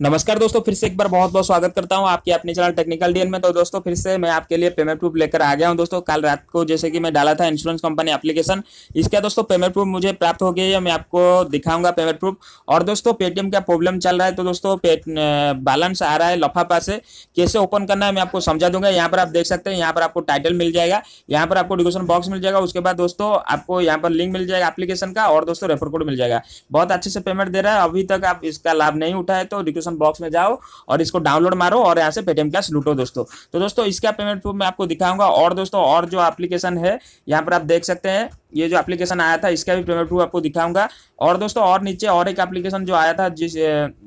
नमस्कार दोस्तों, फिर से एक बार बहुत बहुत स्वागत करता हूँ आपके अपने चैनल टेक्निकल डीएन में। तो दोस्तों, फिर से मैं आपके लिए पेमेंट प्रूफ लेकर आ गया हूँ दोस्तों। कल रात को जैसे कि मैं डाला था इंश्योरेंस कंपनी एप्लीकेशन इसका दोस्तों पेमेंट प्रूफ मुझे प्राप्त हो गई है, मैं आपको दिखाऊँगा पेमेंट प्रूफ और दोस्तों पेटीएम का प्रॉब्लम चल रहा है तो दोस्तों बैलेंस आ रहा है लफाफा से। कैसे ओपन करना है, मैं आपको समझा दूँगा। यहाँ पर आप देख सकते हैं, यहाँ पर आपको टाइटल मिल जाएगा, यहाँ पर आपको डिस्क्रिप्शन बॉक्स मिल जाएगा, उसके बाद दोस्तों, आपको यहाँ पर लिंक मिल जाएगा एप्लीकेशन का, और दोस्तों रेफर कोड मिल जाएगा। बहुत अच्छे से पेमेंट दे रहा है, अभी तक आप इसका लाभ नहीं उठाए तो डिस्क्रिप्शन बॉक्स में जाओ और इसको डाउनलोड मारो और यहाँ से पेटीएम कैश लूटो दोस्तों। तो दोस्तों, इसका पेमेंट प्रूफ मैं आपको दिखाऊँगा। और दोस्तों, और जो एप्लीकेशन है, यहाँ पर आप देख सकते हैं। ये जो एप्लीकेशन आया था, इसका भी पेमेंट प्रूफ आपको दिखाऊँगा। और दोस्तों, और नीचे और एक एप्लीकेशन जो आया था, जिस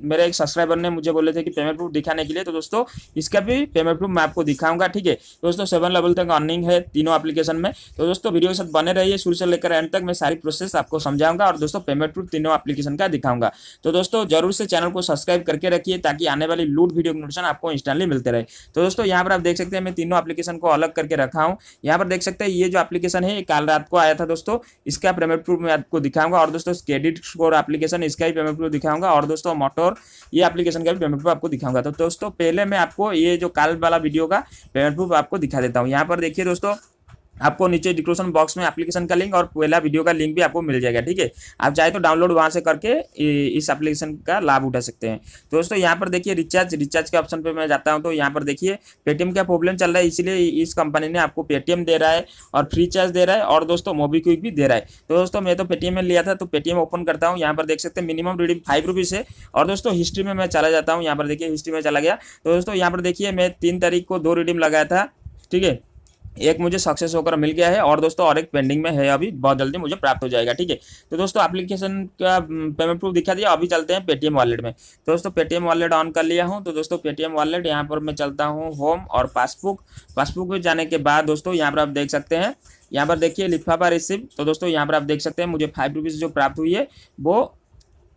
मेरे एक सब्सक्राइबर ने मुझे बोले थे कि पेमेंट प्रूफ दिखाने के लिए तो दोस्तों, इसका भी पेमेंट प्रूफ मैं आपको दिखाऊँगा, ठीक है? दोस्तों सेवन लेवल तक अर्निंग है तीनों एप्लीकेशन में। तो दोस्तों वीडियो के साथ बने रहिए, शुरू से लेकर एंड तक मैं सारी प्रोसेस आपको समझाऊँगा और दोस्तों पेमेंट प्रूफ तीनों एप्लीकेशन का दिखाऊँगा। तो दोस्तों, ज़रूर से चैनल को सब्सक्राइब करके रखिए, ताकि आने वाली लूट वीडियो की नोटिफिकेशन आपको इंस्टेंटली मिलते रहे। तो दोस्तों, यहाँ पर आप देख सकते हैं, मैं तीनों एप्लीकेशन को अलग करके रखा हूँ। यहाँ पर देख सकते हैं, ये जो एप्लीकेशन है कल रात को आया था दोस्तों, इसका पेमेंट प्रूफ मैं आपको दिखाऊँगा। और दोस्तों क्रेडिट स्कोर एप्लीकेशन इसका भी पेमेंट प्रूफ दिखाऊँगा। और दोस्तों मोटर ये एप्लीकेशन का भी पेमेंट प्रूफ आपको दिखाऊँगा। तो दोस्तों, पहले मैं आपको ये जो काल वाला वीडियो का पेमेंट प्रूफ आपको दिखा देता हूँ। यहाँ पर देखिए दोस्तों आपको नीचे डिस्क्रिप्शन बॉक्स में एप्लीकेशन का लिंक और पहला वीडियो का लिंक भी आपको मिल जाएगा, ठीक है? आप चाहे तो डाउनलोड वहाँ से करके इस एप्लीकेशन का लाभ उठा सकते हैं। तो दोस्तों, यहाँ पर देखिए रिचार्ज रिचार्ज के ऑप्शन पे मैं जाता हूँ तो यहाँ पर देखिए पेटीएम का प्रॉब्लम चल रहा है, इसलिए इस कंपनी ने आपको पेटीएम दे रहा है और फ्री चार्ज दे रहा है और दोस्तों मोबीक्विक भी दे रहा है। तो दोस्तों, मैं तो पेटीएम में लिया था तो पेटीएम ओपन करता हूँ, यहाँ पर देख सकते हैं मिनिमम रीडिंग फाइव रुपीज़ है। और दोस्तों हिस्ट्री में मैं चला जाता हूँ, यहाँ पर देखिए हिस्ट्री में चला गया। तो दोस्तों, यहाँ पर देखिए मैं तीन तारीख को दो रीडिंग लगाया था, ठीक है? एक मुझे सक्सेस होकर मिल गया है और दोस्तों और एक पेंडिंग में है अभी, बहुत जल्दी मुझे प्राप्त हो जाएगा, ठीक है? तो दोस्तों एप्लीकेशन का पेमेंट प्रूफ दिखा दिया, अभी चलते हैं पेटीएम वॉलेट में। तो दोस्तों पेटीएम वॉलेट ऑन कर लिया हूँ तो दोस्तों पेटीएम वॉलेट यहाँ पर मैं चलता हूँ होम और पासबुक पासबुक में जाने के बाद दोस्तों यहाँ पर आप देख सकते हैं, यहाँ पर देखिए लिफाफा रिसिव तो दोस्तों यहाँ पर आप देख सकते हैं मुझे फाइव रुपीज़ जो प्राप्त हुई है, वो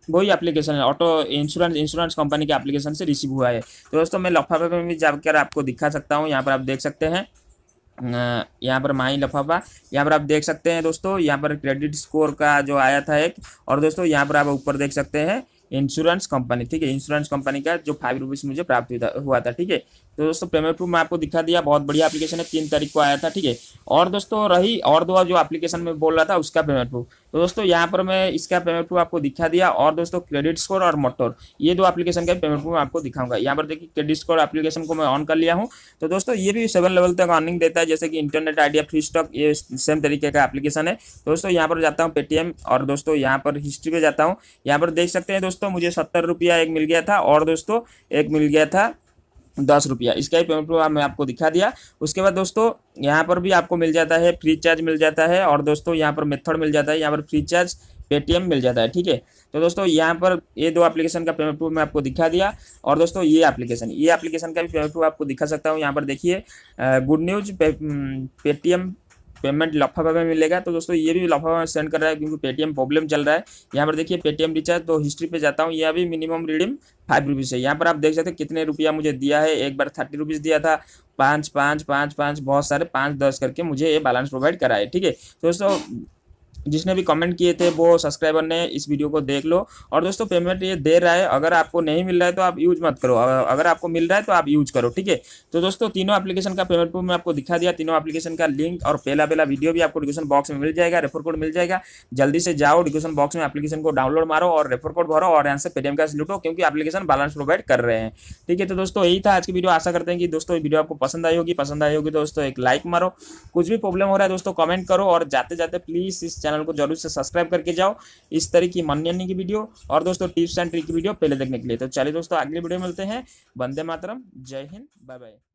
वही एप्लीकेशन है ऑटो इंश्योरेंस इंश्योरेंस कंपनी के एप्लीकेशन से रिसीव हुआ है। तो दोस्तों मैं लफाफे में भी जाकर आपको दिखा सकता हूँ, यहाँ पर आप देख सकते हैं। यहाँ पर माही लफाफा। यहाँ पर आप देख सकते हैं दोस्तों, यहाँ पर क्रेडिट स्कोर का जो आया था एक। और दोस्तों, यहाँ पर आप ऊपर देख सकते हैं इंश्योरेंस कंपनी ठीक है? इंश्योरेंस कंपनी का जो फाइव रुपीज़ मुझे प्राप्त हुआ था, ठीक है? तो दोस्तों पेमेंट प्रूफ मैं आपको दिखा दिया, बहुत बढ़िया एप्लीकेशन है, तीन तारीख को आया था, ठीक है? और दोस्तों, रही और दो जो एप्लीकेशन में बोल रहा था, उसका पेमेंट प्रूफ तो दोस्तों, यहाँ पर मैं इसका पेमेंट प्रूफ आपको दिखा दिया, और दोस्तों क्रेडिट स्कोर और मोटर ये दो एप्लीकेशन का पेमेंट प्रूफ आपको दिखाऊँगा। यहाँ पर देखिए क्रेडिट स्कोर एप्लीकेशन को मैं ऑन कर लिया हूँ। तो दोस्तों, ये भी सेवन लेवल तक अर्निंग देता है, जैसे कि इंटरनेट आइडिया फ्री स्टॉक ये सेम तरीके का एप्लीकेशन है। दोस्तों, यहाँ पर जाता हूँ पेटीएम और दोस्तों, यहाँ पर हिस्ट्री में जाता हूँ। यहाँ पर देख सकते हैं दोस्तों मुझे सत्तर रुपया एक मिल गया था और दोस्तों, एक मिल गया था दस रुपया। इसका ही पेमेंट प्रूफ मैं आपको दिखा दिया। उसके बाद दोस्तों, यहाँ पर भी आपको मिल जाता है फ्री चार्ज मिल जाता है और दोस्तों, यहाँ पर मेथड मिल जाता है। यहाँ पर फ्री चार्ज पेटीएम मिल जाता है, ठीक है? तो दोस्तों, यहाँ पर ये दो एप्लीकेशन का पेमेंट प्रूफ मैं आपको दिखा दिया और दोस्तों, ये एप्लीकेशन ये एप्लीकेशन का भी पेमेंट प्रूफ आपको दिखा सकता हूँ। यहाँ पर देखिए गुड न्यूज़ पेटीएम पेमेंट लफाफा में मिलेगा। तो दोस्तों, ये भी लफाफा में सेंड कर रहा है क्योंकि पेटीएम प्रॉब्लम चल रहा है। यहाँ पर देखिए पेटीएम रिचार्ज तो हिस्ट्री पे जाता हूँ। यह भी मिनिमम रिडीम फाइव रुपीज़ है। यहाँ पर आप देख सकते हैं कितने रुपया मुझे दिया है। एक बार थर्टी रुपीज़ दिया था। पाँच पाँच पाँच पाँच, बहुत सारे पाँच, दस करके मुझे ये बैलेंस प्रोवाइड करा है ठीक है? तो दोस्तों जिसने भी कमेंट किए थे, वो सब्सक्राइबर ने इस वीडियो को देख लो। और दोस्तों पेमेंट ये दे रहा है, अगर आपको नहीं मिल रहा है तो आप यूज़ मत करो। अगर आपको मिल रहा है तो आप यूज़ करो, ठीक है? तो दोस्तों, तीनों एप्लीकेशन का पेमेंट प्रूफ मैं आपको दिखा दिया। तीनों एप्लीकेशन का लिंक और पहला पहला वीडियो भी आपको डिस्क्रिप्शन बॉक्स में मिल जाएगा रेफर कोड मिल जाएगा। जल्दी से जाओ डिस्क्रिप्शन बॉक्स में एप्लीकेशन को डाउनलोड मारो और रेफर कोड भरो और यहाँ से पेटीएम का लूटो, क्योंकि एप्लीकेशन बैलेंस प्रोवाइड कर रहे हैं। ठीक है तो दोस्तों, यही था आज की वीडियो आशा करते हैं कि दोस्तों वीडियो आपको पसंद आई होगी। पसंद आई होगी दोस्तों, एक लाइक मारो। कुछ भी प्रॉब्लम हो रहा है, दोस्तों कमेंट करो और जाते जाते प्लीज़ इस चैनल को ज़रूर से सब्सक्राइब करके जाओ इस तरह की मन की वीडियो और दोस्तों टिप्स एंड ट्रिक की वीडियो पहले देखने के लिए। तो चलिए दोस्तों, अगली वीडियो मिलते हैं। वंदे मातरम, जय हिंद, बाय बाय।